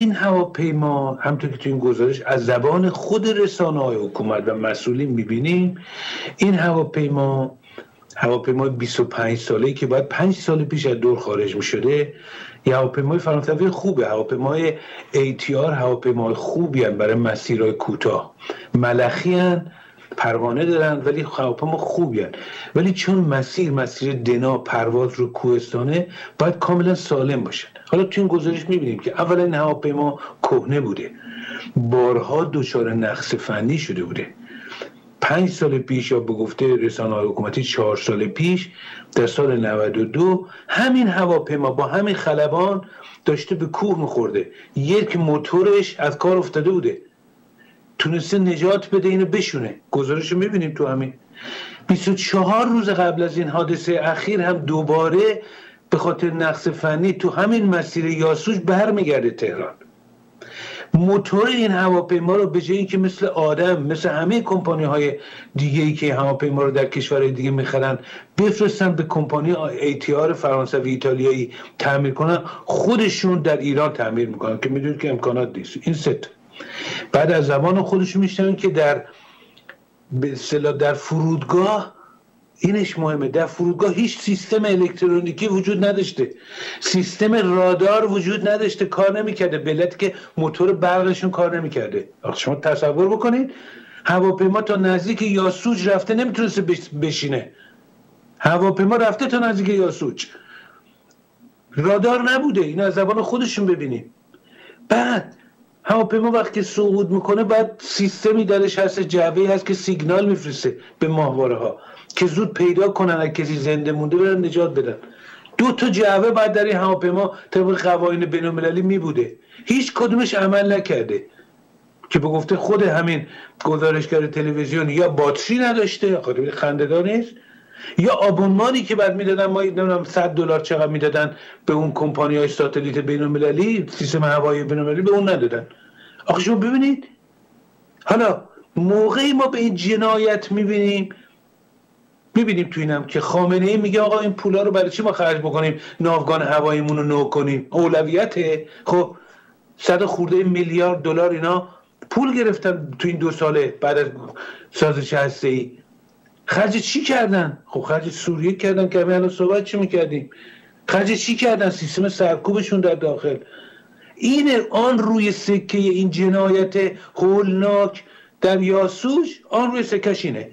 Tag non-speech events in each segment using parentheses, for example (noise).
این هواپیما همطور که تو این گزارش از زبان خود رسانه های حکومت و مسئولین می‌بینیم این هواپیما هواپیمای 25 ساله که باید 5 سال پیش از دور خارج می شده یه هواپیمای فرانسوی خوبه هواپیمای ATR هواپیمای خوبی هم برای مسیرهای کوتاه. ملخی هن پروانه دارن ولی هواپیما خوبی هن. ولی چون مسیر مسیر دنا پرواز رو کوهستانه باید کاملا سالم باشن. حالا تو این گزارش می‌بینیم که اولا این هواپیما کهنه بوده. بارها دچار نقص فنی شده بوده. پنج سال پیش یا به گفته رسانه های حکومتی چهار سال پیش در سال 92 همین هواپیما با همین خلبان داشته به کوه میخورده. یک موتورش از کار افتاده بوده. تونسته نجات بده اینو بشونه. گزارش رو می‌بینیم تو همین. 24 روز قبل از این حادثه اخیر هم دوباره به خاطر نقص فنی تو همین مسیر یاسوج برمیگرده تهران. موتور این هواپیما رو به جایی که مثل آدم مثل همه کمپانی های دیگه ای که هواپیما رو در کشورهای دیگه می‌خرن بفرستن به کمپانی ایتیار فرانسوی ایتالیایی تعمیر کنن خودشون در ایران تعمیر می‌کنن که می‌دونید که امکانات نیست. این ست بعد از زمان خودشون میشنن که در به در فرودگاه اینش مهمه در فرودگاه هیچ سیستم الکترونیکی وجود نداشته. سیستم رادار وجود نداشته کار نمی‌کرده. بلت که موتور برقشون کار نمی‌کرده. شما تصور بکنید هواپیما تا نزدیک یاسوج رفته نمی‌تونسته بشینه. هواپیما رفته تا نزدیک یاسوج. رادار نبوده. این از زبان خودشون ببینیم بعد هواپیما وقتی سقوط می‌کنه بعد سیستمی درش هست جعبه هست که سیگنال میفرسته به ماهواره ها که زود پیدا کنن اگه کسی زنده مونده برن نجات بدن. دو تا جعبه بعد در این هواپیما طبق قوانین بین می بوده هیچ کدومش عمل نکرده. که به خود همین گزارشگر تلویزیون یا باتری نداشته خاطر خندهدار نیست یا آبونمانی که بعد می‌دادن ما نمی‌دونم 100 دلار چقدر می‌دادن به اون کمپانی های ساتلیت بین المللی سیستم هوایی بین المللی به اون ندادن. آخه شما ببینید حالا موقعی ما به این جنایت می‌بینیم می‌بینیم تو اینم که خامنه ای میگه آقا این پولا رو برای چی ما خرج بکنیم؟ ناوگان هواییمون رو نو کنیم. اولویته. خب صد خورده میلیارد دلار اینا پول گرفتن تو این دو ساله بعد از سازش هسته ای خرج چی کردن؟ خب خرج سوریه کردن که الان صحبت چی می‌کردیم؟ خرج چی کردن؟ سیستم سرکوبشون در داخل. این آن روی سکه این جنایت هولناک در یاسوش آن روی سکش اینه.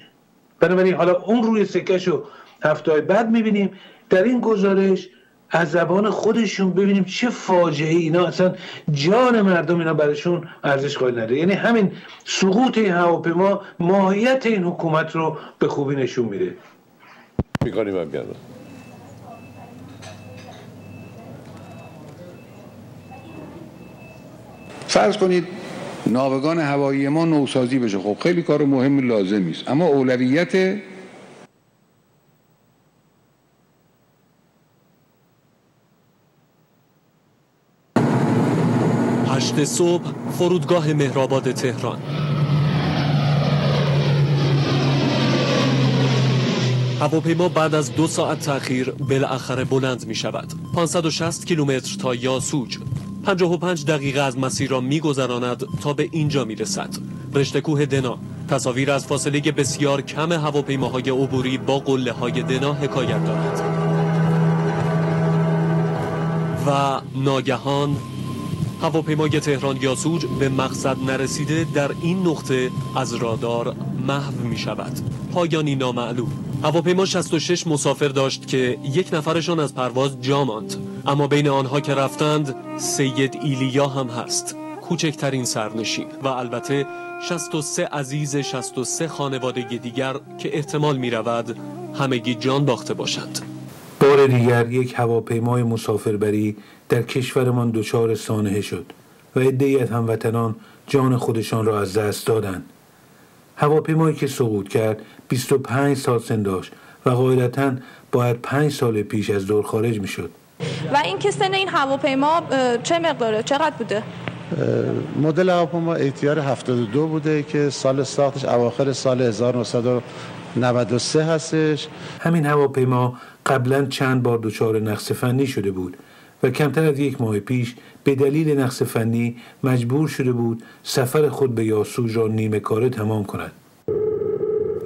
بنابراین حالا اون روی سکش رو هفته بعد می‌بینیم. در این گزارش از زبان خودشون ببینیم چه فاجعه اینا اصلا جان مردم اینا برشون ارزش قائل نداره یعنی همین سقوط این هواپیما ماهیت این حکومت رو به خوبی نشون میده. می‌کنیم هم فرض کنید ناوگان هوایی ما نوسازی بشه. خب خیلی کار مهم لازمی است اما اولویت هشت صبح فرودگاه مهرآباد تهران. هواپیما بعد از دو ساعت تأخیر بالاخره بلند می شود. 560 کیلومتر تا یاسوج. 55 دقیقه از مسیر را میگذراند تا به اینجا می‌رسد رشته کوه دنا. تصاویر از فاصله بسیار کم هواپیماهای عبوری با قله های دنا حکایت دارد. و ناگهان هواپیمای تهران یاسوج به مقصد نرسیده در این نقطه از رادار محو می شود. پایانی نامعلوم. هواپیما 66 مسافر داشت که یک نفرشان از پرواز جا ماند. اما بین آنها که رفتند سید ایلیا هم هست. کوچکترین سرنشین و البته 63 عزیز 63 خانواده دیگر که احتمال می رود همگی جان باخته باشند. بار دیگر یک هواپیمای مسافربری در کشورمان دچار سانحه شد و عدهای از هموطنان جان خودشان را از دست دادند. هواپیمایی که سقوط کرد 25 سال سن داشت و قاعدتا باید 5 سال پیش از دور خارج می شد و این که سن این هواپیما چه مقداره؟ چقدر بوده؟ مدل هواپیما ایتیار 72 بوده که سال ساختش اواخر سال 1993 هستش. همین هواپیما قبلا چند بار دچار نقص فنی شده بود. و کمتر از یک ماه پیش به دلیل نقص فنی مجبور شده بود سفر خود به یاسوج را نیمه کاره تمام کند.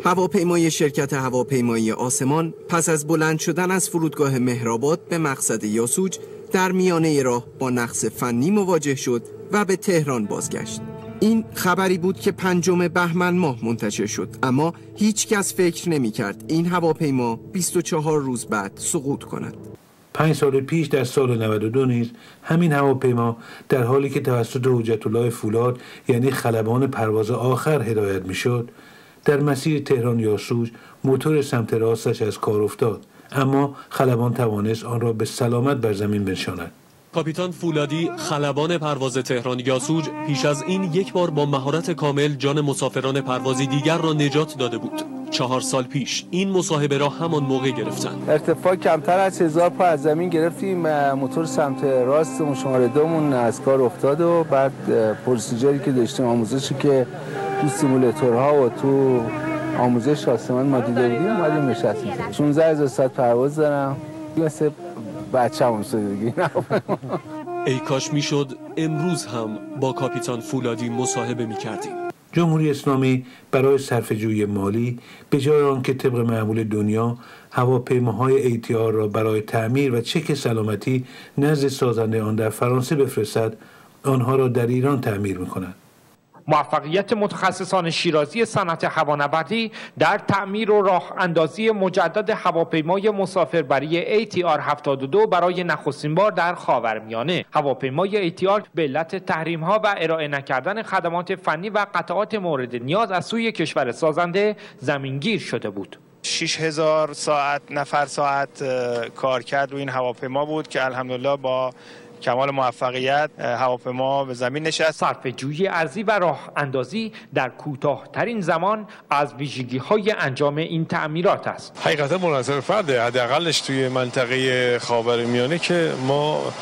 هواپیمای شرکت هواپیمایی آسمان پس از بلند شدن از فرودگاه مهرآباد به مقصد یاسوج در میانه راه با نقص فنی مواجه شد و به تهران بازگشت. این خبری بود که پنجم بهمن ماه منتشر شد اما هیچ کس فکر نمی کرد این هواپیما 24 روز بعد سقوط کند. پنج سال پیش در سال 92 نیز همین هواپیما در حالی که توسط حجت الله فولاد یعنی خلبان پرواز آخر هدایت می‌شد در مسیر تهران یاسوج موتور سمت راستش از کار افتاد. اما خلبان توانست آن را به سلامت بر زمین بنشاند. کاپیتان فولادی خلبان پرواز تهران یاسوج پیش از این یک بار با مهارت کامل جان مسافران پروازی دیگر را نجات داده بود. چهار سال پیش این مصاحبه را همان موقع گرفتن. ارتفاع کمتر از هزار پا از زمین گرفتیم. موتور سمت راست شماره دومون از کار افتاد و بعد پروسیجری که داشتیم آموزشی که تو سیمولاتورها و تو آموزش آسمان ما دیده بودیم اومدیم نشستیم. 16 هزار ساعت پرواز دارم. مثل بچه هم دیگه ای کاش می‌شد امروز هم با کاپیتان فولادی مصاحبه می کردیم جمهوری اسلامی برای صرف جوی مالی به جای آنکه طبق معمول دنیا هواپیماهای ایتیار را برای تعمیر و چک سلامتی نزد سازنده آن در فرانسه بفرستد آنها را در ایران تعمیر می کند. موفقیت متخصصان شیرازی صنعت هوانوردی در تعمیر و راه اندازی مجدد هواپیمای مسافربری ATR 72 برای نخستین بار در خاورمیانه. هواپیمای ATR به علت تحریم ها و ارائه نکردن خدمات فنی و قطعات مورد نیاز از سوی کشور سازنده زمینگیر شده بود. 6000 ساعت نفر ساعت کار کرد روی این هواپیما بود که الحمدلله با کمال موفقیت هواپیما به زمین نشست. صرف جوی ارزی و راه اندازی در کوتاهترین زمان از ویژگی های انجام این تعمیرات است. حقیقتا منظر فرده. حداقلش توی منطقه خاورمیانه که ما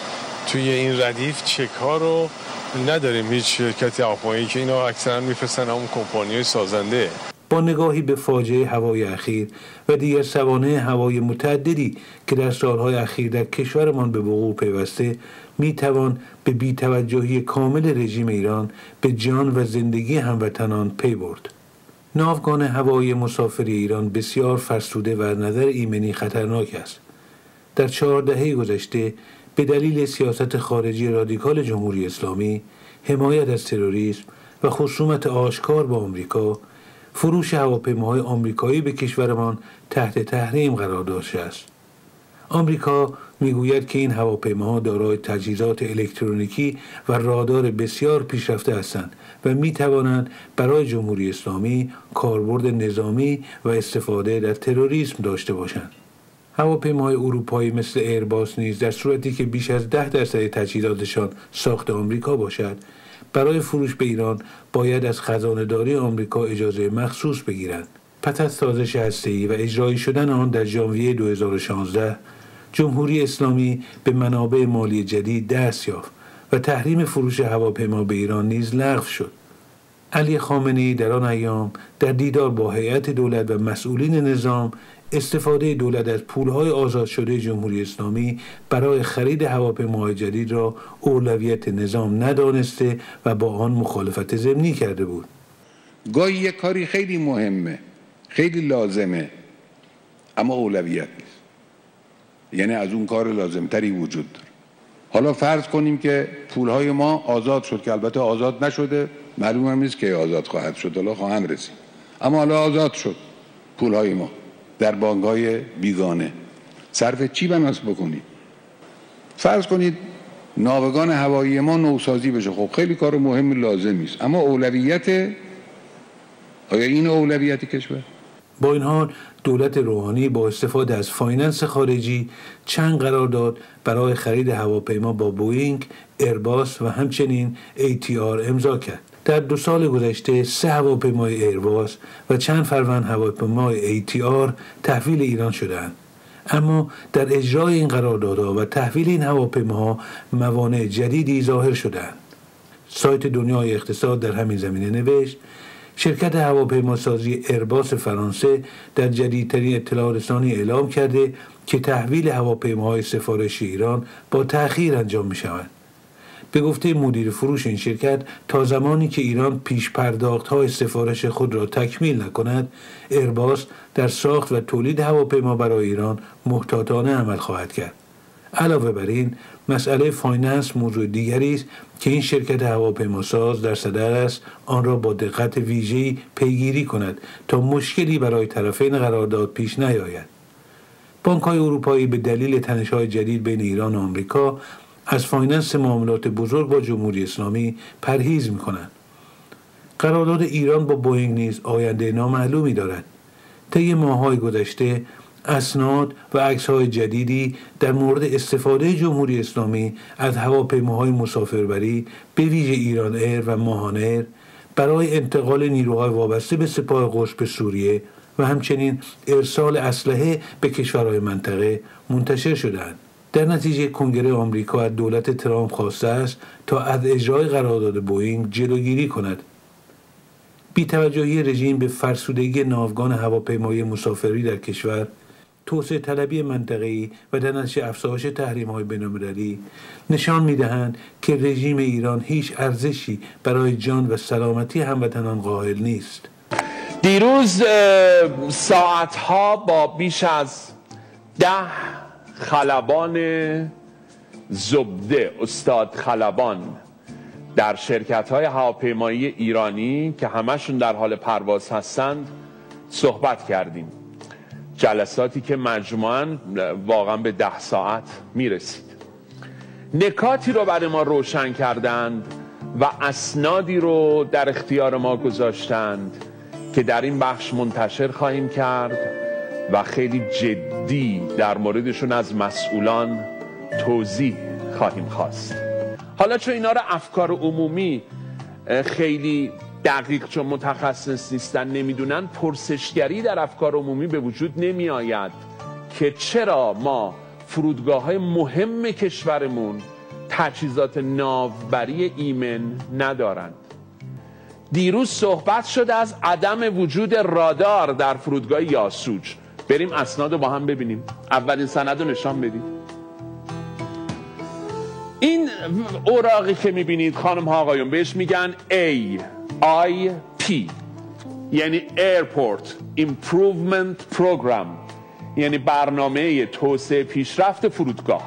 توی این ردیف چک ها رو نداریم. هیچ شرکتی هواپیمایی که اینا اکثرا میفرستن همون کمپانی سازنده. با نگاهی به فاجعه هوای اخیر و دیگر سوانه هوای متعددی که در سالهای اخیر در کشورمان به وقوع پیوسته می توان به بیتوجهی کامل رژیم ایران به جان و زندگی هموطنان پی برد. ناوگان هوایی مسافری ایران بسیار فرسوده و نظر ایمنی خطرناک است. در چهار دهه گذشته به دلیل سیاست خارجی رادیکال جمهوری اسلامی، حمایت از تروریسم و خصومت آشکار با آمریکا، فروش هواپیماهای آمریکایی به کشورمان تحت تحریم قرار داشته است. آمریکا می‌گوید که این هواپیماها دارای تجهیزات الکترونیکی و رادار بسیار پیشرفته هستند و می توانند برای جمهوری اسلامی کاربرد نظامی و استفاده در تروریسم داشته باشند. هواپیماهای اروپایی مثل ایرباس نیز در صورتی که بیش از ده درصد تجهیزاتشان ساخت آمریکا باشد برای فروش به ایران باید از خزانهداری آمریکا اجازه مخصوص بگیرند پس از سازش هسته‌ای و اجرایی شدن آن در ژانویه 2016 جمهوری اسلامی به منابع مالی جدید دست یافت و تحریم فروش هواپیما به ایران نیز لغو شد. علی خامنه‌ای در آن ایام در دیدار با هیئت دولت و مسئولین نظام استفاده دولت از پولهای آزاد شده جمهوری اسلامی برای خرید هواپیماهای جدید را اولویت نظام ندانسته و با آن مخالفت ضمنی کرده بود. گاهی یک کاری خیلی مهمه خیلی لازمه اما اولویت. یعنی از اون کار لازمتری وجود داره. حالا فرض کنیم که پولهای ما آزاد شد که البته آزاد نشده معلوم هم نیست که آزاد خواهد شد حالا خواهند رسید. اما حالا آزاد شد پولهای ما در بانکهای بیگانه. صرف چی بناس بکنید فرض کنید ناوگان هوایی ما نوسازی بشه. خب خیلی کار مهم لازمی است اما اولویت آیا این اولویت کشور؟ با این حال دولت روحانی با استفاده از فایننس خارجی چند قرار داد برای خرید هواپیما با بوینگ، ایرباس و همچنین ATR امضا کرد. در دو سال گذشته سه هواپیمای ایرباس و چند فروند هواپیمای ATR تحویل ایران شدند. اما در اجرای این قراردادها و تحویل این هواپیماها موانع جدیدی ظاهر شدند. سایت دنیای اقتصاد در همین زمینه نوشت شرکت هواپیماسازی ارباس فرانسه در جدیدترین اطلاع رسانی اعلام کرده که تحویل هواپیماهای سفارشی ایران با تأخیر انجام می شود. به گفته مدیر فروش این شرکت تا زمانی که ایران پیش پرداخت های سفارش خود را تکمیل نکند ایرباس در ساخت و تولید هواپیما برای ایران محتاطانه عمل خواهد کرد علاوه بر این مسئله فایننس موضوع دیگری است که این شرکت هواپیماساز درصدد است آن را با دقت ویژه‌ای پیگیری کند تا مشکلی برای طرفین قرارداد پیش نیاید بانک های اروپایی به دلیل تنش های جدید بین ایران و آمریکا از فایننس معاملات بزرگ با جمهوری اسلامی پرهیز می کنند. قرارداد ایران با بوینگ نیز آینده نامعلومی دارد. طی ماههای گذشته اسناد و عکسهای جدیدی در مورد استفاده جمهوری اسلامی از هواپیماهای مسافربری به ویژه ایران ایر و ماهان ایر برای انتقال نیروهای وابسته به سپاه قدس به سوریه و همچنین ارسال اسلحه به کشورهای منطقه منتشر شدند در نتیجه کنگره آمریکا از دولت ترامپ خواسته است تا از اجرای قرارداد بوینگ جلوگیری کند. بیتوجهی رژیم به فرسودگی ناوگان هواپیمایی مسافری در کشور توسعه طلبی منطقه‌ای و در نتیجه افزایش تحریم های بینالمللی نشان می‌دهند که رژیم ایران هیچ ارزشی برای جان و سلامتی هموطنان قائل نیست. دیروز ساعتها با بیش از ده خلبان زبده استاد خلبان در شرکت های هواپیمایی ایرانی که همشون در حال پرواز هستند صحبت کردیم. جلساتی که مجموعا واقعا به ده ساعت می‌رسید. نکاتی رو برای ما روشن کردند و اسنادی رو در اختیار ما گذاشتند که در این بخش منتشر خواهیم کرد و خیلی جدی در موردشون از مسئولان توضیح خواهیم خواست. حالا چون اینا رو افکار عمومی خیلی دقیق چون متخصص نیستن نمی‌دونن. پرسشگری در افکار عمومی به وجود نمی آید که چرا ما فرودگاه های مهم کشورمون تجهیزات ناوبری ایمن ندارند دیروز صحبت شده از عدم وجود رادار در فرودگاه یاسوج. بریم اسناد رو با هم ببینیم. اولین سند رو نشان بدیم. این اوراقی که می‌بینید خانم ها آقایون بهش میگن A. I P. یعنی Airport Improvement Program. یعنی برنامه توسعه پیشرفت فرودگاه.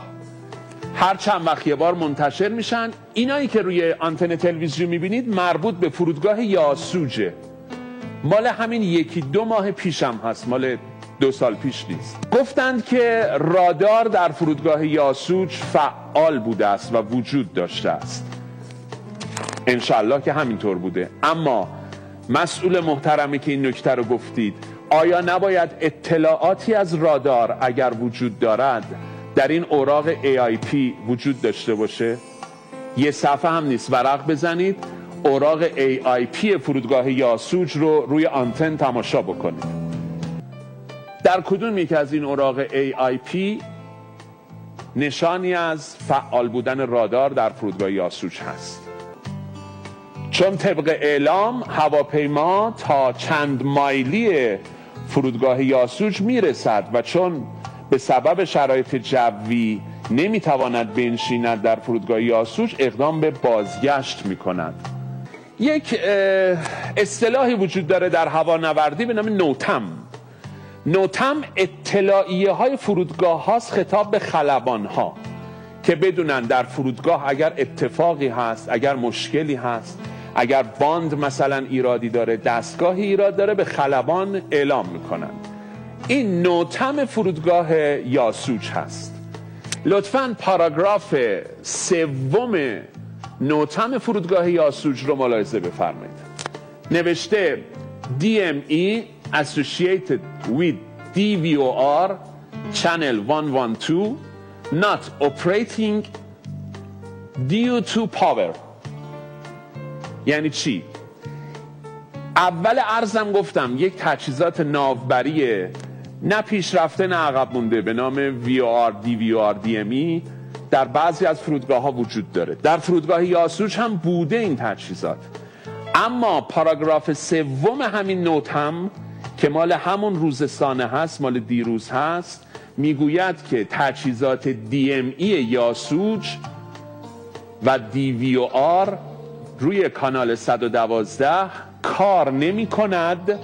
هر چند وقت یه بار منتشر میشن. اینایی که روی آنتن تلویزیون می‌بینید مربوط به فرودگاه یاسوجه مال همین یکی دو ماه پیشم هست. مال دو سال پیش نیست. گفتند که رادار در فرودگاه یاسوج فعال بوده است و وجود داشته است. انشالله که همینطور بوده. اما مسئول محترمی که این نکته رو گفتید آیا نباید اطلاعاتی از رادار اگر وجود دارد در این اوراق AIP وجود داشته باشه؟ یه صفحه هم نیست ورق بزنید. اوراق AIP فرودگاه یاسوج رو روی آنتن تماشا بکنید. در کدوم یکی از این اوراق AIP نشانی از فعال بودن رادار در فرودگاه یاسوج هست؟ چون طبق اعلام هواپیما تا چند مایلی فرودگاه یاسوج می‌رسد و چون به سبب شرایط جوی نمی‌تواند بنشیند در فرودگاه یاسوج اقدام به بازگشت می کند یک اصطلاحی وجود داره در هوانوردی به نام نوتم. نوتم اطلاعیه های فرودگاه هاست خطاب به خلبان ها که بدونن در فرودگاه اگر اتفاقی هست اگر مشکلی هست اگر باند مثلا ایرادی داره دستگاهی ایراد داره به خلبان اعلام می‌کنن. این نوتم فرودگاه یاسوج هست. لطفا پاراگراف سوم نوتم فرودگاه یاسوج رو ملاحظه بفرمایید. نوشته DME associated with DVOR channel 112 not operating due to power. یعنی چی؟ اول ارزم گفتم یک تجهیزات ناوبری نه پیشرفته نه عقب مونده. به نام VOR DVR DME در بعضی از فرودگاه ها وجود داره. در فرودگاه یاسوج هم بوده این تجهیزات. اما پاراگراف سوم همین نوت هم که مال همون روزستانه هست مال دیروز هست می‌گوید که تجهیزات DME یاسوج و DVOR روی کانال 112 کار نمی کند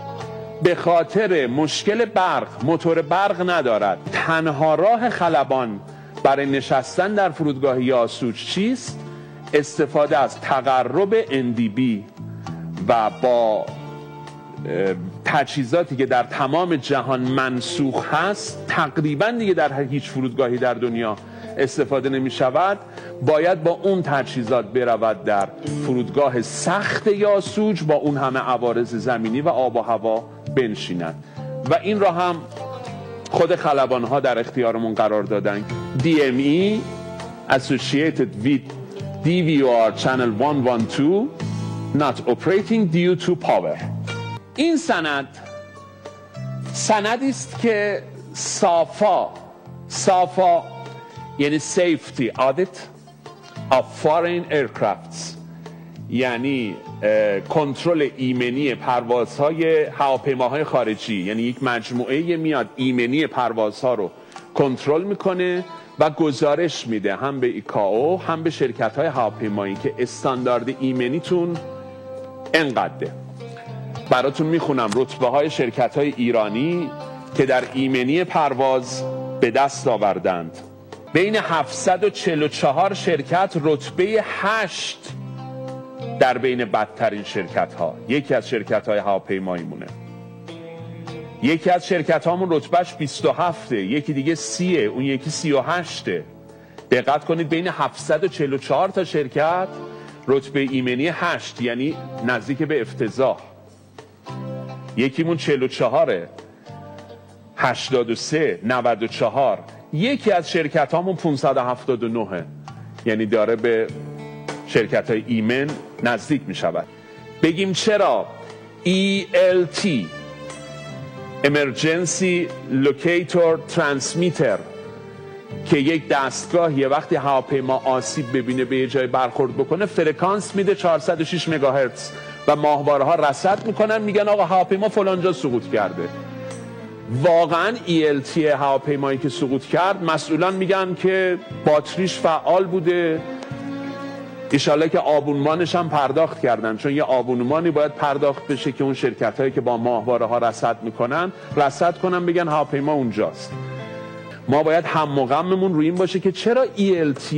به خاطر مشکل برق. موتور برق ندارد. تنها راه خلبان برای نشستن در فرودگاه یاسوج چیست؟ استفاده از تقرب NDB و با تجهیزاتی که در تمام جهان منسوخ هست تقریبا دیگه در هیچ فرودگاهی در دنیا استفاده نمی شود باید با اون تجهیزات برود در فرودگاه سخت یاسوج با اون همه عوارض زمینی و آب و هوا بنشینند و این را هم خود خلبان ها در اختیارمون قرار دادن. DME associated with DVR channel 112 not operating due to power. این سند سندی است که صافا صافا یعنی safety audit of foreign aircrafts. یعنی کنترل ایمنی پروازهای هواپیماهای خارجی. یعنی یک مجموعه میاد ایمنی پروازها رو کنترل می‌کنه و گزارش میده هم به ایکاو هم به شرکت های هواپیمایی که استاندارد ایمنیتون انقدره. براتون می‌خونم رتبه های شرکت های ایرانی که در ایمنی پرواز به دست آوردند. بین 744 شرکت رتبه 8 در بین بدترین شرکت ها یکی از شرکت های هواپیمایی مونه. یکی از شرکت هامون رتبهش 27 یکی دیگه 30 اون یکی 38 دقت کنید بین 744 تا شرکت رتبه ایمنی 8 یعنی نزدیک به افتضاح. یکیمون 44 83 94 یکی از شرکت هامون 579 یعنی داره به شرکت های ایمن نزدیک می شود بگیم چرا؟ ELT Emergency Locator Transmitter که یک دستگاه یه وقتی هواپیما آسیب ببینه به یه جای برخورد بکنه فرکانس میده 406 مگاهرتز. و ماهواره ها رصد می‌کنن میگن آقا هواپیما فلانجا سقوط کرده. واقعا ELT هواپیمایی که سقوط کرد مسئولان میگن که باتریش فعال بوده. ایشالله که آبونمانش هم پرداخت کردن چون یه آبونمانی باید پرداخت بشه که اون شرکت هایی که با ماهواره ها رصد می‌کنن رصد کنن بگن هواپیما اونجاست. ما باید هم مقاممون روی این باشه که چرا ELT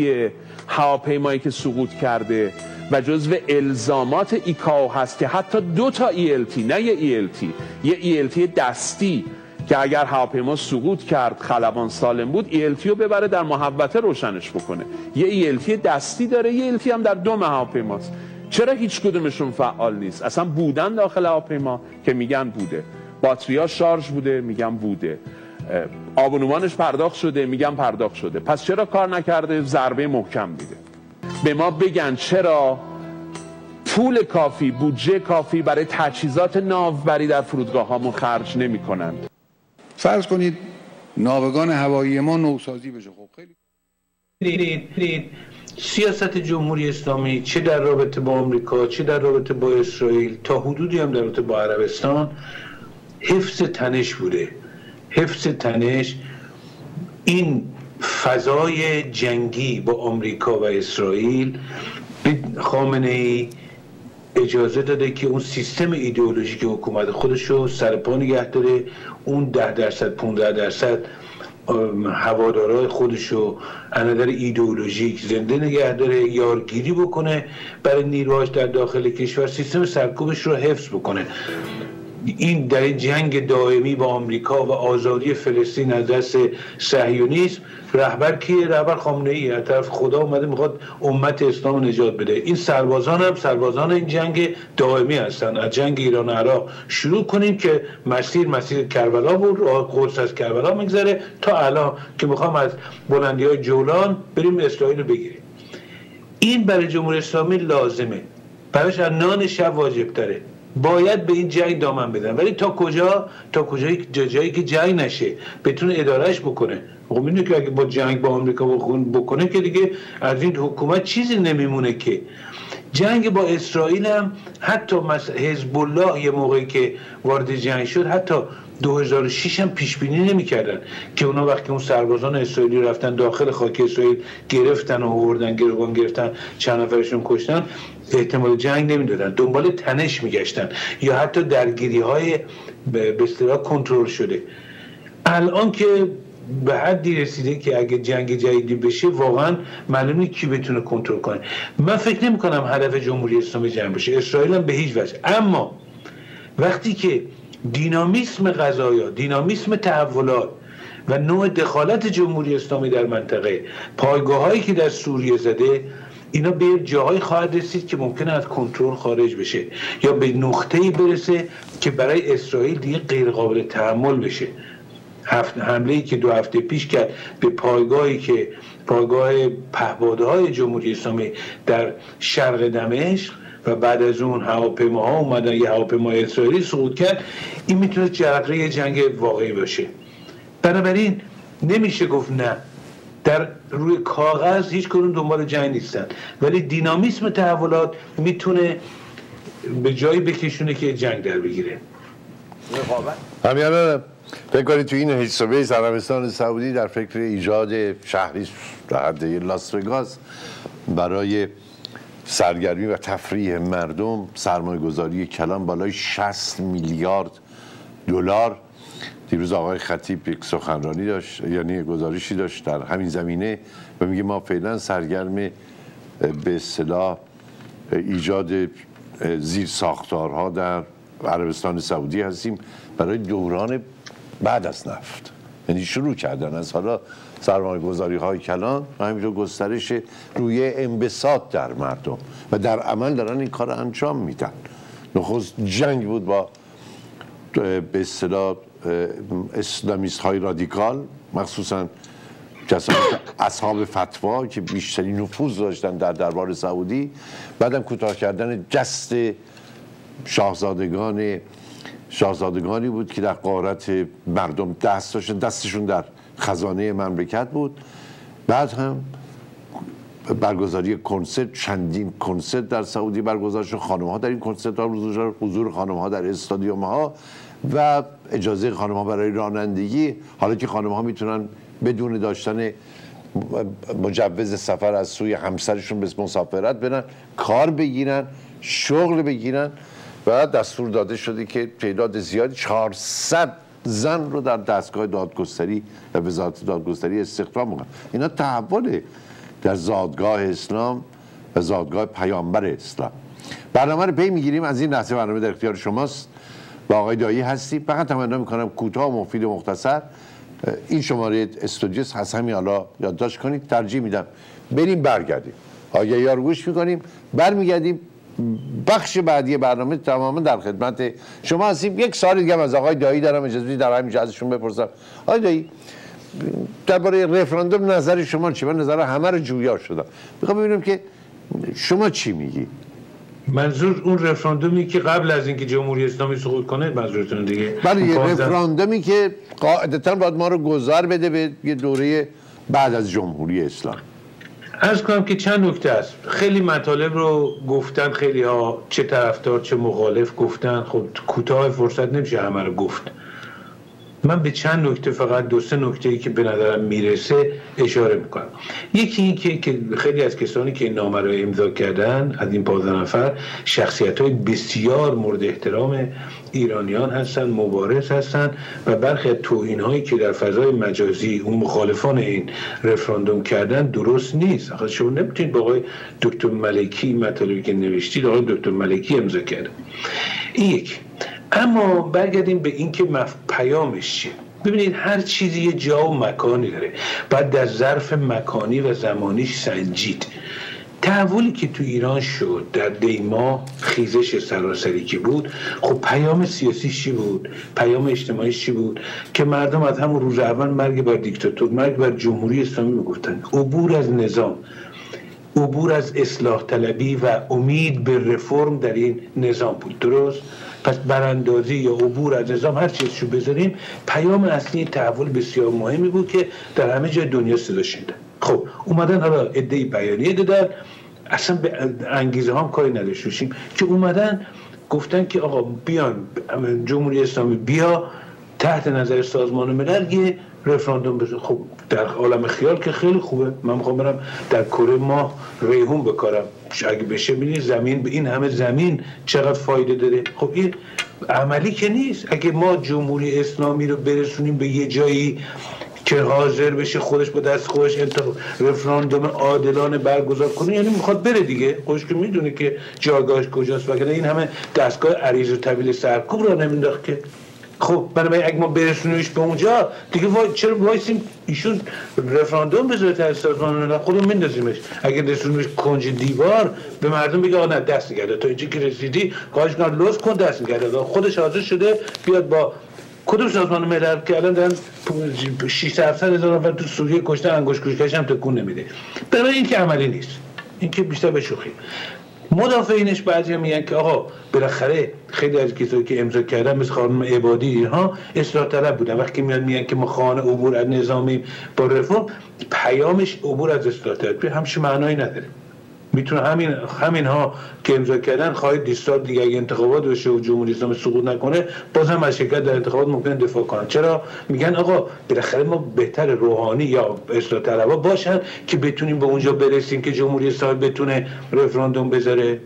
هواپیمایی که سقوط کرده و جزو الزامات ایکاو هست که حتی دو تا ELT نه یه ELT یه ELT دستی که اگر هواپیما سقوط کرد خلبان سالم بود ELT رو ببره در محوطه روشنش بکنه. یه ELT دستی داره یه ELT هم در دم هواپیماست. چرا هیچ کدومشون فعال نیست؟ اصلا بودن داخل هواپیما که میگن بوده. باتریا شارژ بوده میگن بوده. آبونمانش پرداخت شده میگن پرداخت شده. پس چرا کار نکرده؟ ضربه محکم دیده به ما بگن چرا پول کافی بودجه کافی برای تجهیزات ناوبری در فرودگاه هامون خرج نمی کنند فرض کنید ناوگان هوایی ما نوسازی بشه. خب خیلی. سیاست جمهوری اسلامی چه در رابطه با آمریکا چه در رابطه با اسرائیل تا حدودی هم در رابطه با عربستان حفظ تنش بوده. حفظ تنش این فضای جنگی با آمریکا و اسرائیل خامنه ای اجازه داده که اون سیستم ایدئولوژیک حکومت خودش رو سر پا نگه داره. اون ده درصد 15 درصد هوادارای خودش رو نظر ایدئولوژیک زنده نگه داره یارگیری بکنه برای نیروهاش در داخل کشور سیستم سرکوبش رو حفظ بکنه. این در جنگ دائمی با آمریکا و آزادی فلسطین از دست صهیونیسم رهبر کیه؟ رهبر خامنه ای طرف خدا اومده می‌خواد امت اسلام نجات بده. این سربازان هم سربازان این جنگ دائمی هستن. از جنگ ایران و عراق شروع کنیم که مسیر مسیر کربلا بود راه قدس از کربلا میگذره تا الان که می‌خوام از بلندی های جولان بریم اسرائیل رو بگیریم. این برای جمهوری اسلامی لازمه. برایش از نان شب واجب داره باید به این جنگ دامن بدن. ولی تا کجا؟ تا کجایی جایی که جنگ نشه بتونه ادارهش بکنه. خب می‌دونی که اگه با جنگ با آمریکا بکنه که دیگه از این حکومت چیزی نمیمونه که. جنگ با اسرائیل هم حتی حزب الله یه موقعی که وارد جنگ شد حتی 2006 هم پیش بینی نمی‌کردن که اونا وقتی اون سربازان اسرائیلی رفتن داخل خاک اسرائیل گرفتن و آوردن گروگان گرفتن چند نفرشون کشتن. احتمال جنگ نمی‌دادن. دنبال تنش میگشتن. یا حتی درگیری های به اصطلاح کنترل شده. الان که به حدی رسیده که اگه جنگ جدیدی بشه واقعا معلومه کی بتونه کنترل کنه. من فکر نمی کنم هدف جمهوری اسلامی جنگ بشه. اسرائیل هم به هیچ وجه. اما وقتی که دینامیسم غذایا دینامیسم تحولات و نوع دخالت جمهوری اسلامی در منطقه پایگاه هایی که در سوریه زده اینا به جاهایی خواهد رسید که ممکنه از کنترل خارج بشه یا به نقطه‌ای برسه که برای اسرائیل دیگه غیر قابل تحمل بشه. هفت حمله ای که دو هفته پیش کرد به پایگاهی که پایگاه پهباده های جمهوری اسلامی در شرق دمشق و بعد از اون هواپیماها اومدن یه هواپیمای اسرائیلی سقوط کرد. این می‌تونه جرقه جنگ واقعی باشه. بنابراین نمیشه گفت نه. در روی کاغذ هیچ کنون دنبال جنگ نیستن. ولی دینامیسم تحولات می‌تونه به جایی بکشونه که جنگ در بگیره. همیانا فکر کنید تو این حسابه عربستان سعودی در فکر ایجاد شهری در حد لاس وگاس برای سرگرمی و تفریح مردم سرمایه گذاری کلان بالای 60 میلیارد دلار دیروز آقای خطیب یک سخنرانی داشت یعنی گزارشی داشت در همین زمینه و میگه ما فعلا سرگرم به اصطلاح ایجاد زیر ساختارها در عربستان سعودی هستیم برای دوران بعد از نفت. یعنی شروع کردن از حالا سرمایه گذاری های کلان و همینطور گسترش روی انبساط در مردم و در عمل دارن این کار انجام میدن. نخست جنگ بود با به اصطلاح اسلامیست های رادیکال مخصوصا اصحاب فتوا که بیشترین نفوذ داشتن در دربار سعودی بعدم کوتاه کردن جست شاهزادگان شاهزادگانی بود که در قارت مردم دست داشتن دستشون در خزانه مملکت بود. بعد هم برگزاری کنسرت چندین کنسرت در سعودی برگزار شد. خانم ها در این کنسرت ها حضور خانم ها در استادیوم ها و اجازه خانم ها برای رانندگی. حالا که خانم ها می‌تونن بدون داشتن مجوز سفر از سوی همسرشون به مسافرت برن کار بگیرن شغل بگیرن و دستور داده شده که تعداد زیادی 400 زن رو در دستگاه دادگستری و وزارت دادگستری استخدام می‌کنن. اینا تحوله در زادگاه اسلام و زادگاه پیامبر اسلام. برنامه رو پی می‌گیریم. از این لحظه برنامه در اختیار شماست. با آقای دایی هستی. فقط تمنا می‌کنم کوتاه و مفید و مختصر. این شماره استودیوس هست همین حالا یادداشت کنید. ترجیح میدم بریم برگردیم. آگهی ها رو گوش می‌کنیم؟ برمیگردیم. بخش بعدی برنامه تماما در خدمت شما هستیم. یک سال دیگه از آقای دایی دارم. اجازه در همینجا ازشون بپرسم. آقای دایی درباره رفراندوم نظر شما چی؟ من نظر همه رو جویا شدم. می‌خوام ببینم که شما چی میگی؟ منظور اون رفراندومی که قبل از اینکه جمهوری اسلامی سقوط کنه منظورتون دیگه بله یه رفراندومی که قاعدتا باید ما رو گذار بده به یه دوره بعد از جمهوری اسلامی از کنم که چند نکته است. خیلی مطالب رو گفتن خیلی ها چه طرفدار چه مخالف گفتن. خب کوتاه فرصت نمیشه همه رو گفت. من به چند نکته فقط دو سه نکته ای که به نظرم می‌رسه اشاره می‌کنم. یکی این که, که خیلی از کسانی که این نامه رو امضا کردن از این پازده نفر شخصیت های بسیار مورد احترام ایرانیان هستن مبارز هستن و برخی توهین هایی که در فضای مجازی اون مخالفان این رفراندوم کردن درست نیست. آخه شما نمی‌تونید با آقای دکتر ملکی مطالبی که نوشتید آقای دکتر ملکی امضا کرده. این یک اما برگردیم به اینکه مف... پیامش چیه؟ ببینید هر چیزی یه جا و مکانی داره. باید در ظرف مکانی و زمانیش سنجید. تحولی که تو ایران شد در دیما خیزش سراسری که بود خب پیام سیاسی چی بود؟ پیام اجتماعی چی بود؟ که مردم از همون روز اول مرگ بر دیکتاتور مرگ بر جمهوری اسلامی می‌گفتن. عبور از نظام. عبور از اصلاح طلبی و امید به رفرم در این نظام بود. درست؟ پس براندازی یا عبور از نظام هر چیزشو بذاریم پیام اصلی تحول بسیار مهمی بود که در همه جای دنیا صدا شده خب اومدن حالا ادهی بیانیه دادن. اصلا به انگیزه هم کاری نداشته که اومدن گفتن که آقا بیان جمهوری اسلامی بیا تحت نظر سازمان ملل یه رفراندوم بشه خب در عالم خیال که خیلی خوبه. من می‌خوام برم در کره ما ریحون بکارم. اگه بشه ببینید زمین به این همه زمین چقدر فایده داره. خب این عملی که نیست. اگه ما جمهوری اسلامی رو برسونیم به یه جایی که حاضر بشه خودش با دست خودش انتخاب رفراندوم عادلانه برگزار کنه یعنی می‌خواد بره دیگه. خودش که می‌دونه که جاگاهش کجاست. وگرنه این همه دستگاه عریض و طویل سرکوب را نمینداخت که. خب برای اگه ما برسونیمش به اونجا دیگه وای چرا وایسیم؟ ایشون رفراندوم بذاره سازمان ملل خودمون میندازیمش. اگه رسونیمش کنج دیوار به مردم بگه آقا نه دست نگرده تا اینجا که رسیدی خواهش کن لطف کن دست نگرده خودش حاضر شده بیاد با کدوم سازمان ملل که الان دارن 6 700 هزار نفر تو سوریه کشتن انگوش کشکش هم تکون نمیده. برای این که عملی نیست. این که بیشتر به شوخی مدافعینش بعضی میگن که آقا بالاخره خیلی از کسایی که امضا کردن مثل خانم عبادی اینها اصلاح طلب بودن. وقتی میاد میگن که ما خانه عبور از نظامی با رفرم پیامش عبور از اصلاح طلب. همش معنایی نداره. می‌تونه همین همین ها که امضا کردن خواهید دیستاد دیگه اگه انتخابات بشه و جمهوری اسلامی سقوط نکنه بازم از شرکت در انتخابات ممکن دفاع کنن. چرا؟ میگن آقا بالاخره ما بهتر روحانی یا اصلاح طلبا باشن که بتونیم به اونجا برسیم که جمهوری اسلامی بتونه رفراندوم بذاره.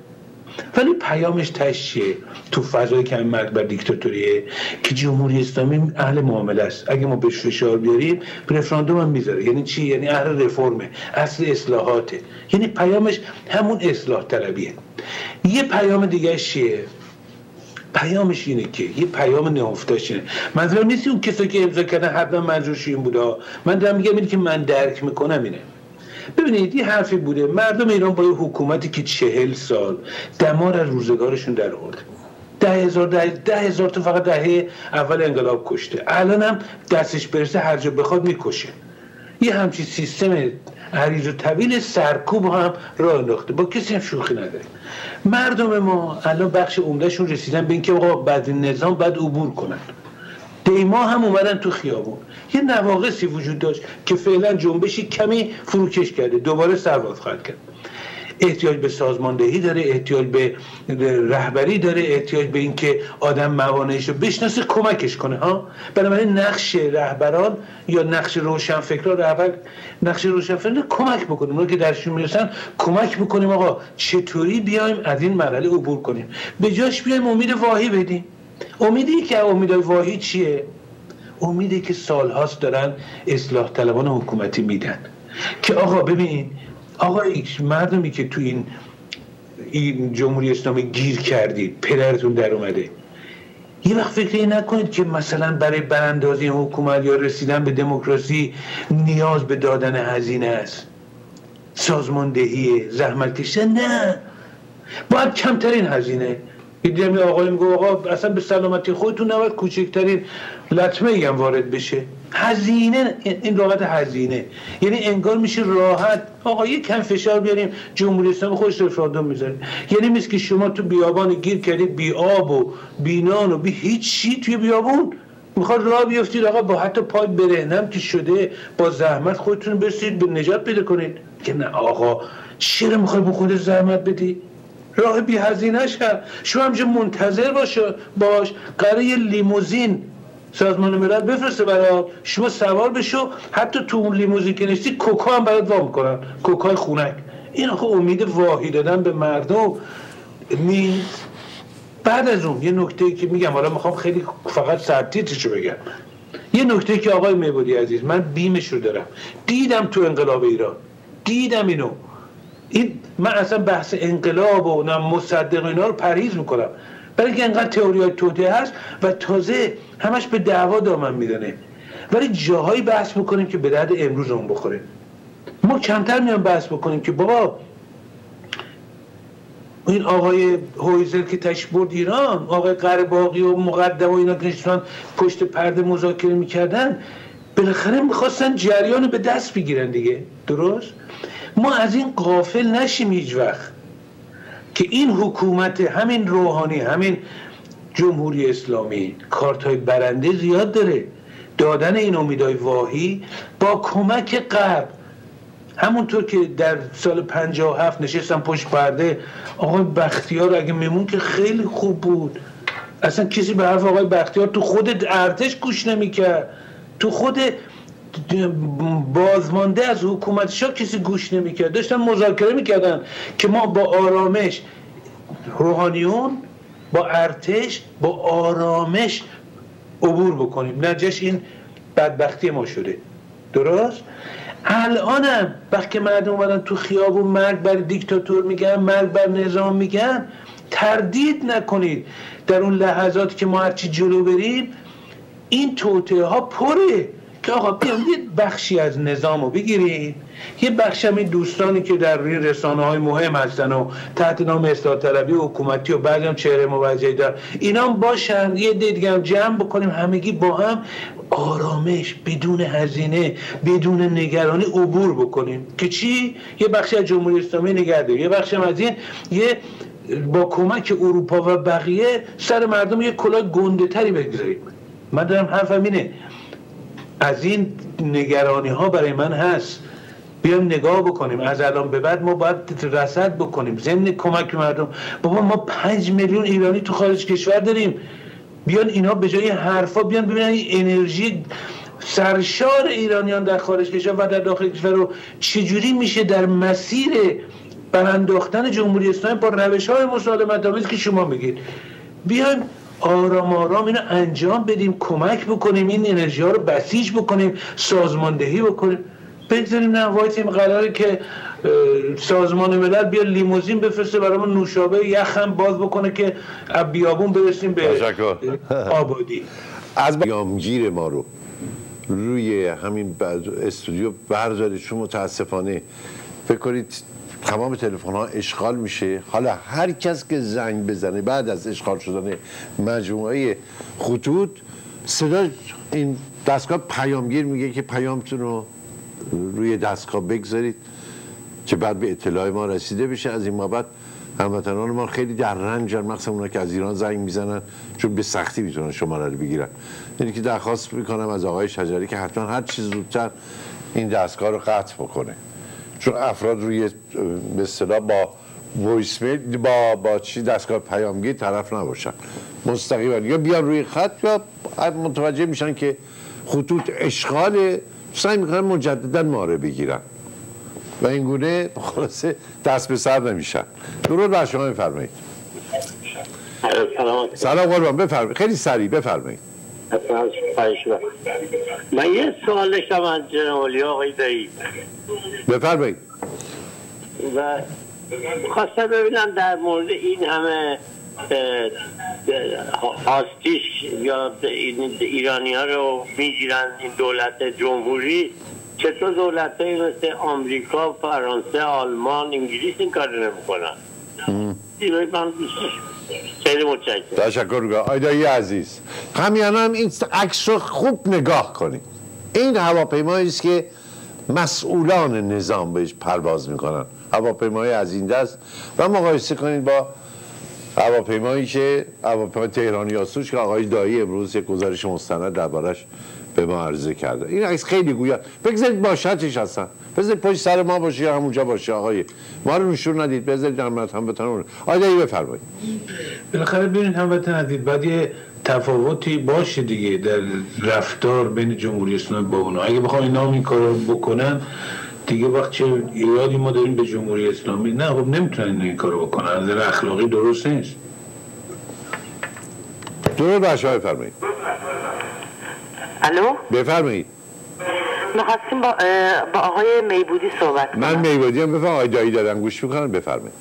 ولی پیامش تشیه تو فضای که مرد بر دیکتاتوریه که جمهوری اسلامی اهل معامله است. اگه ما بهش فشار بیاریم رفراندوم هم می‌ذاره. یعنی چی؟ یعنی اهل رفرمه. اصل اصلاحاته. یعنی پیامش همون اصلاح طلبیه. یه پیام دیگه چیه؟ پیامش اینه که یه پیام نهفتاش اینه. منظورم نیست اون کسایی که امضا کردن حتما منظورش این بوده من دارم میگم اینه که من درک می‌کنم اینه. ببینید یه حرفی بوده. مردم ایران با یه حکومتی که چهل سال دمار از روزگارشون در آورده ده هزار ده, ده هزار تا فقط دهه اول انقلاب کشته. الان هم دستش برسه هر جا بخواد می‌کشه. یه همچین سیستم عریض و طویل سرکوب هم راه انداخته. با کسی هم شوخی نداره مردم ما الان بخش عمدهشون رسیدن به اینکه آقا بعد نظام بعد عبور کنن. دیما هم اومدن تو خیابون. یه نواقصی وجود داشت که فعلا جنبشی کمی فروکش کرده. دوباره سرباز خواهد کرد. احتیاج به سازماندهی داره احتیاج به رهبری داره احتیاج به اینکه آدم موانعش رو بشناسه کمکش کنه ها؟ بنابراین نقش رهبران یا نقش روشنفکران رهبر نقش روشنفکران کمک بکنیم اون که درشون می‌رسن کمک بکنیم آقا. چطوری بیایم از این مرحله عبور کنیم؟ به جاش بیایم امید واهی بدیم. امیدی که امید واهی چیه؟ امیدی که سالهاست دارن اصلاح طلبان حکومتی میدن. که آقا ببین آقا مردمی که تو این این جمهوری اسلامی گیر کردید پدرتون در اومده. یه وقت فکری نکنید که مثلا برای براندازی حکومت یا رسیدن به دموکراسی نیاز به دادن هزینه است. سازماندهی زحمت کشیدن. نه. باید کمترین هزینه. دیدم یه آقای میگه آقا اصلا به سلامتی خودتون نباید کوچکترین لطمه ای هم وارد بشه. هزینه این راحت هزینه. یعنی انگار میشه راحت. آقا یه کم فشار بیاریم جمهوری اسلامی خودش رفراندوم می‌ذاره. یعنی مثل که شما تو بیابان گیر کردید بی آب و بی نان و بی هیچ چی توی بیابون. می‌خواد راه بیافتید آقا با حتی پای برهنم که شده با زحمت خودتون برسید به نجات پیدا کنید. که نه آقا چرا می‌خوای به خودت زحمت بدی؟ راه بی هزینه شد شما همجا منتظر باش باش. قراره یه لیموزین سازمان ملل بفرسته برات شما سوار بشو. حتی تو اون لیموزین که نشتی کوکا هم برات وام کنن کوکای خونک. این آخه امید واهی دادن به مردم. نیست بعد از اون یه نکته که میگم. حالا می‌خوام خیلی فقط سرتیتشو بگم. یه نکته که آقای میبودی عزیز من بیمش رو دارم. دیدم تو انقلاب ایران. دیدم اینو. این من اصلا بحث انقلاب و مصدق اینا رو پریز می‌کنم. برای اینکه انقدر تئوری های توته هست و تازه همش به دعوا دامن میدانه ولی جاهایی بحث می‌کنیم که به درد امروز اون بخوره. ما کمتر میان بحث بکنیم که بابا این آقای هویزل که تش برد ایران آقای قرباقی و مقدم و اینا که پشت پرده مذاکره می‌کردن بالاخره می‌خواستن جریان به دست بگیرن دیگه. درست؟ ما از این قافل نشیم هیچ وقت. که این حکومت همین روحانی همین جمهوری اسلامی کارت های برنده زیاد داره. دادن این امیدهای واهی با کمک قبل. همونطور که در سال 57 نشستم پشت پرده آقای بختیار اگه میمون که خیلی خوب بود. اصلا کسی به حرف آقای بختیار تو خود ارتش گوش نمی‌کرد. تو خود بازمانده از حکومت شاه کسی گوش نمی‌کرد. داشتن مذاکره می‌کردن که ما با آرامش روحانیون با ارتش با آرامش عبور بکنیم. نجش این بدبختی ما شده. درست؟ الانم وقتی مردم اومدن تو خیابون مرگ بر دیکتاتور میگن مرگ بر نظام میگن تردید نکنید. در اون لحظات که ما هرچی جلو بریم این توطعه ها پره. که آقا بیان یه بخشی از نظام رو بگیرید. یه بخش هم دوستانی که در روی رسانه های مهم هستن و تحت نام اصلاح طلبی و حکومتی و بعضی هم چهره موجهی دار اینا هم باشن یه دیگه هم جمع بکنیم همگی با هم آرامش بدون هزینه بدون نگرانی عبور بکنیم. که چی؟ یه بخشی از جمهوری اسلامی نگه یه بخشی هم از این یه با کمک اروپا و بقیه سر مردم یه کلاه گنده تری بگذاریم. من دارم حرفم اینه. از این نگرانی ها برای من هست. بیام نگاه بکنیم. از الان به بعد ما باید رسد بکنیم. ضمن کمک مردم. بابا ما پنج میلیون ایرانی تو خارج کشور داریم. بیان اینا به جای حرفا بیان ببینن این انرژی سرشار ایرانیان در خارج کشور و در داخل کشور رو چجوری میشه در مسیر برانداختن جمهوری اسلامی با روش های مسالمت که شما میگید. بیایم آرام آرام اینو انجام بدیم کمک بکنیم این انرژی ها رو بسیج بکنیم سازماندهی بکنیم. بگذاریم نه وایتیم قراره که سازمان ملل بیا لیموزین بفرسته برامون نوشابه یخم باز بکنه که از بیابون برسیم به (laughs) آبادی. از بیامگیر ما رو روی همین استودیو بردارید. چون متاسفانه فکر کنید تمام تلفن ها اشغال میشه. حالا هر کس که زنگ بزنه بعد از اشغال شدن مجموعه خطوط صدا این دستگاه پیامگیر میگه که پیامتون رو روی دستگاه بگذارید که بعد به اطلاع ما رسیده بشه. از این بابت هموطنان ما خیلی در رنجن مخصوصا اونا که از ایران زنگ می‌زنن چون به سختی می‌تونن شماره رو بگیرن. یعنی که درخواست می‌کنم از آقای شجری که حتما هر چیز زودتر این دستگاه رو قطع بکنه. چون افراد روی به اصطلاح با وایس با با چی دستگاه پیامگیر طرف نباشن. مستقیما. یا بیان روی خط یا متوجه میشن که خطوط اشغال سعی می‌کنن مجددا ماره بگیرن. و این گونه خلاصه دست به سر نمیشن. درود بر شما بفرمایید. سلام قربان بفرمایید. خیلی سریع بفرمایید. من یه سوال داشتم از جناب آقای دایی. بفرمایید. و خواستم ببینم در مورد این همه آستیش یا ایرانی ها رو می‌گیرن این دولت جمهوری. چطور دولت های مثل آمریکا فرانسه آلمان انگلیس این کار نمی‌کنن؟ من خیلی متشکرم. تشکر آیدایی عزیز همین هم این عکس رو خوب نگاه کنید این هواپیمایی است که مسئولان نظام بهش پرواز می‌کنن. هواپیمای از این دست و مقایسه کنید با هواپیمایی که هواپیمای تهران یاسوش که آقای دایی امروز یک گزارش مستند دربارش به ما عرضه کرده. این عکس خیلی گویا بگذارید باشتش هستن. بذارید پشت سر ما باشه یا همونجا باشه آقای. ما رو نشون ندید. بذارید همت هم بتونن آقای بفرمایید. بالاخره ببینید هموطن ندید. بعد یه تفاوتی باشه دیگه در رفتار بین جمهوری اسلامی با اونا. اگه بخوام اینا این کارو بکنن دیگه وقت چه ایرادی ما داریم به جمهوری اسلامی؟ نه خب نمی‌تونن این کارو بکنن. از اخلاقی درست نیست. درود بر شما بفرمایید. الو؟ بفرمایید. می‌خواستیم با, با آقای میبودی صحبت من میبودی هم بفرم آقای دایی دادن گوش می‌کنن بفرمایید.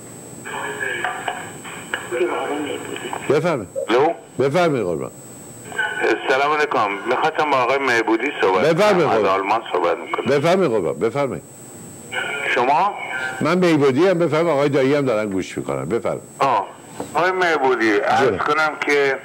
بفرمایید. بفرمایید قربان. سلام علیکم. می‌خواستم با آقای میبودی صحبت بفرمایید از آلمان صحبت می‌کنم. بفرمایید قربان. بفرمایید. شما؟ من میبودی هم بفرمایید. آقای دایی هم دارن گوش می‌کنن. بفرمایید. آه. آقای میبودی عرض کنم که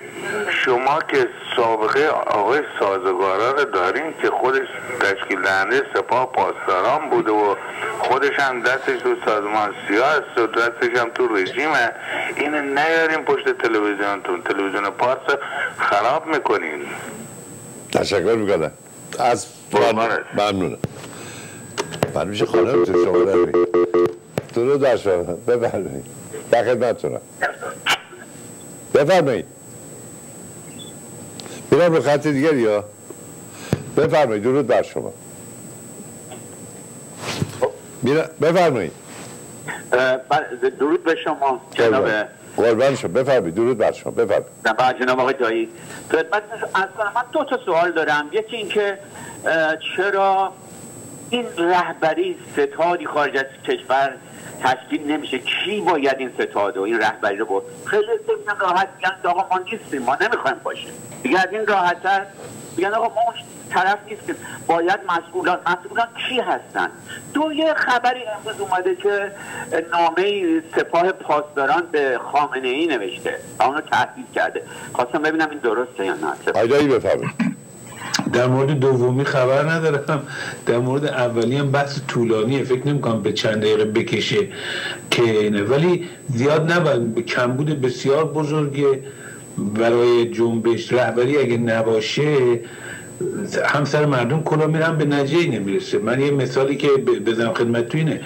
شما که سابقه آقای سازگارا رو دارین که خودش تشکیل دهنده سپاه پاسداران بوده و خودش هم دستش تو سازمان سیاه است و دستش هم تو رژیمه این نیارین پشت تلویزیونتون. تلویزیون پارس خراب می‌کنین. تشکر می‌کنم. از ممنونم. من میشه خانم تو شما روی درود بر شما. بفرمایید. در خدمتتونم بفرمایید. میرم رو خط دیگری یا؟ بفرمایید درود بر شما. بفرمایید. درود به شما جناب قربان. شما. بفرمایید درود بر شما. بفرمایید. با جناب آقای دایی خدمت از من دو تا سوال دارم. یکی اینکه چرا این رهبری ستادی خارج از کشور تشکیل نمیشه. کی باید این ستاد و این رهبری رو بود خیلی میگن راحت میگن آقا ما نیستیم ما نمی‌خوایم باشیم دیگه از این راحتتر میگن آقا ما طرف نیست که باید مسئولان مسئولان کی هستن؟ دو یه خبری امروز اومده که نامه سپاه پاسداران به خامنه ای نوشته اونو تحقیق کرده. خواستم ببینم این درسته یا نه. آیدایی بفرمایید. در مورد دومی خبر ندارم. در مورد اولی هم بحث طولانیه. فکر نمی کنم به چند دقیقه بکشه که اینه ولی زیاد نباید. کمبود بسیار بزرگه. برای جنبش رهبری اگه نباشه همسر مردم کلا میرن به نجی نمی‌رسه. من یه مثالی که بزنم خدمت تو اینه.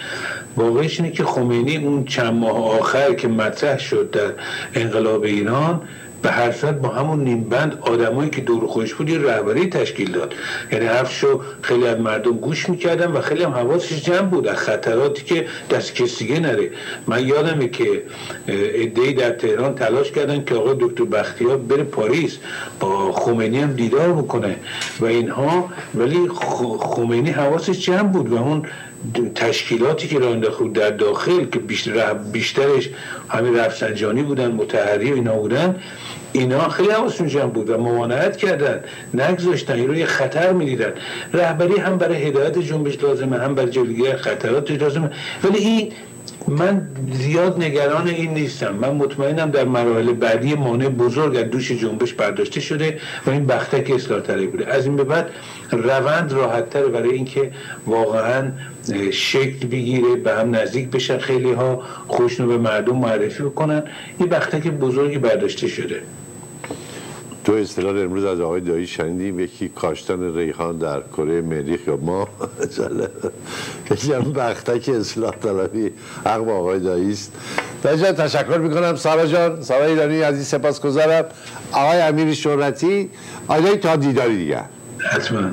واقعش اینه که خمینی اون چند ماه آخر که مطرح شد در انقلاب ایران به هر صورت با همون نیمبند آدمایی که دور خوش بود یه رهبری تشکیل داد. یعنی حرفشو خیلی از مردم گوش می‌کردن و خیلی هم حواسش جمع بود از خطراتی که دست کسیگه نره. من یادمه که ادهی در تهران تلاش کردن که آقای دکتر بختیار بره پاریس. با خمینی هم دیدار بکنه. و اینها ولی خمینی حواسش جمع بود و اون تشکیلاتی که راه انداخت در داخل که بیشتر بیشترش همین رفسنجانی بودن متحری و اینا بودن اینا خیلی حواسشون جمع بود و ممانعت کردن نگذاشتن این رو یه خطر می‌دیدن. رهبری هم برای هدایت جنبش لازمه هم برای جلوگیری خطرات لازمه. ولی این من زیاد نگران این نیستم. من مطمئنم در مراحل بعدی مانع بزرگ از دوش جنبش برداشته شده و این بختک اصلاح طلبی بوده. از این به بعد روند راحت برای اینکه واقعا شکل بگیره به هم نزدیک بشن خیلی ها خوشنو به مردم معرفی بکنن. یه بختک بزرگی برداشته شده. تو اصطلاح امروز از آقای دایی شنیدیم یکی کاشتن ریحان در کره مریخ یا ما یکی هم بختک اصلاح طلبی حق با آقای دایی است. در تشکر می‌کنم. سارا جان سارا ایرانی عزیز سپاس گذارم آقای امیر شورتی آقای تا دیداری دیگر. حتما.